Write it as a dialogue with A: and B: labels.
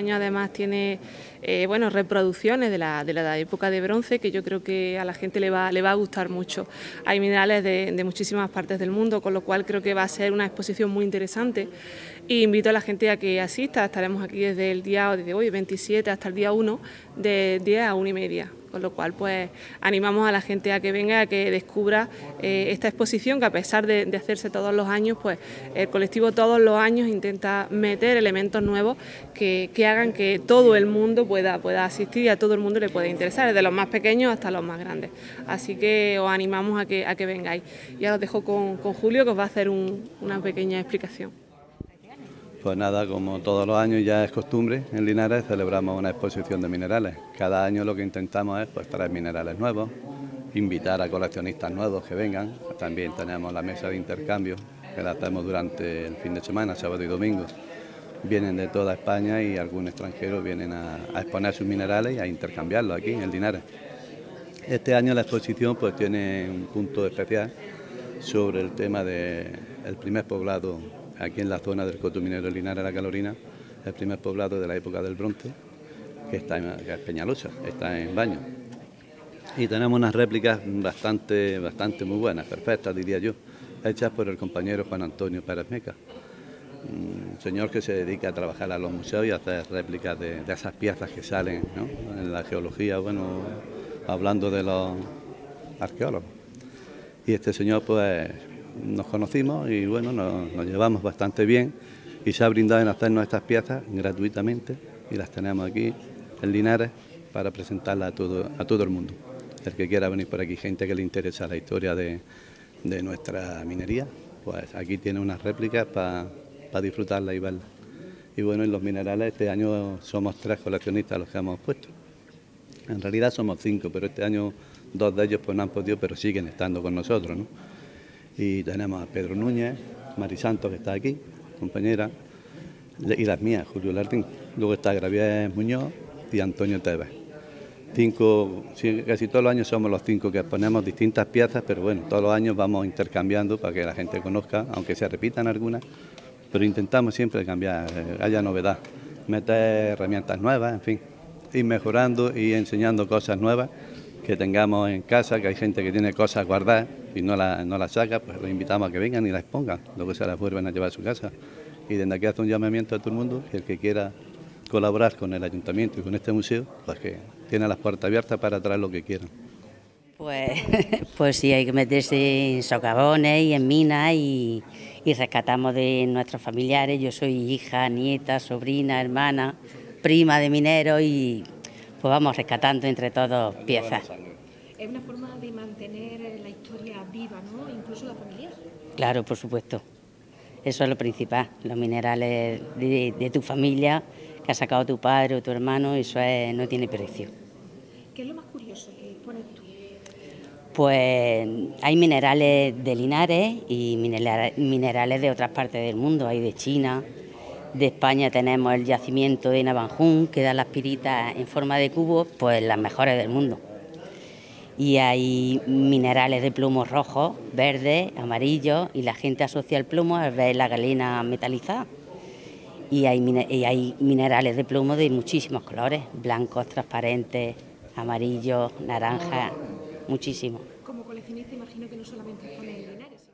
A: año además tiene eh, bueno, reproducciones de la, de la, época de bronce que yo creo que a la gente le va, le va a gustar mucho. Hay minerales de, muchísimas partes del mundo, con lo cual creo que va a ser una exposición muy interesante y invito a la gente a que asista. Estaremos aquí desde el día desde hoy, 27, hasta el día 1, de 10 a 1 y media con lo cual pues animamos a la gente a que venga, a que descubra eh, esta exposición que a pesar de, hacerse todos los años, pues el colectivo todos los años intenta meter elementos nuevos que, hagan que todo el mundo pueda, pueda asistir y a todo el mundo le pueda interesar, desde los más pequeños hasta los más grandes. Así que os animamos a que, a que vengáis. Ya os dejo con, Julio que os va a hacer una pequeña explicación.
B: Pues nada, como todos los años ya es costumbre, en Linares celebramos una exposición de minerales. Cada año lo que intentamos es pues, traer minerales nuevos, invitar a coleccionistas nuevos que vengan. También tenemos la mesa de intercambio que la hacemos durante el fin de semana, sábado y domingo. Vienen de toda España y algunos extranjeros vienen a, exponer sus minerales y a intercambiarlos aquí en Linares. Este año la exposición pues tiene un punto especial sobre el tema del primer poblado aquí en la zona del coto minero Linares La Calorina, el primer poblado de la época del bronce, que, está en, es Peñalosa, está en Baño. Y tenemos unas réplicas bastante, bastante muy buenas, perfectas diría yo, hechas por el compañero Juan Antonio Pérez Meca, un señor que se dedica a trabajar a los museos y a hacer réplicas de, esas piezas que salen en la geología, bueno, hablando de los arqueólogos. Y este señor pues nos conocimos y bueno, nos, llevamos bastante bien y se ha brindado en hacernos estas piezas gratuitamente y las tenemos aquí en Linares para presentarlas a todo, a todo el mundo. El que quiera venir por aquí, gente que le interesa la historia de, nuestra minería, pues aquí tiene unas réplicas para disfrutarla y verla. Y bueno, en los minerales este año somos tres coleccionistas los que hemos puesto. En realidad somos cinco, pero este año dos de ellos pues no han podido, pero siguen estando con nosotros. ¿no? Y tenemos a Pedro Núñez, Mari Santos que está aquí, compañera, y las mías, Julio Lardín. Luego está Gravier Muñoz y Antonio Tevez. Cinco, casi todos los años somos los cinco que exponemos distintas piezas, pero bueno, todos los años vamos intercambiando para que la gente conozca, aunque se repitan algunas, pero intentamos siempre cambiar, eh, haya novedad, meter herramientas nuevas, en fin, ir mejorando y enseñando cosas nuevas que tengamos en casa, que hay gente que tiene cosas guardadas y no las no la saca, pues los invitamos a que vengan y las expongan, luego se las vuelven a llevar a su casa. Y desde aquí hace un llamamiento a todo el mundo, que el que quiera colaborar con el ayuntamiento y con este museo, pues que tiene las puertas abiertas para traer lo que quieran.
C: Pues, pues sí, hay que meterse en socavones y en minas y, y rescatamos de nuestros familiares. Yo soy hija, nieta, sobrina, hermana, prima de minero y pues vamos rescatando entre todos piezas.
D: Es una forma de mantener la historia viva, ¿no? Incluso la familia.
C: Claro, por supuesto. Eso es lo principal, los minerales de, tu familia que ha sacado tu padre o tu hermano, eso no tiene precio.
D: ¿Qué es lo más curioso que pones tú?
C: Pues hay minerales de Linares y minerales de otras partes del mundo, hay de China, de España tenemos el yacimiento de Navanjún, que da las piritas en forma de cubo, pues las mejores del mundo. Y hay minerales de plumos rojos, verdes, amarillos, y la gente asocia el plomo a ver la galena metalizada. Y hay, minerales de plomo de muchísimos colores, blancos, transparentes, amarillos, naranjas, muchísimos.
D: Como coleccionista imagino que no solamente ponen Linares.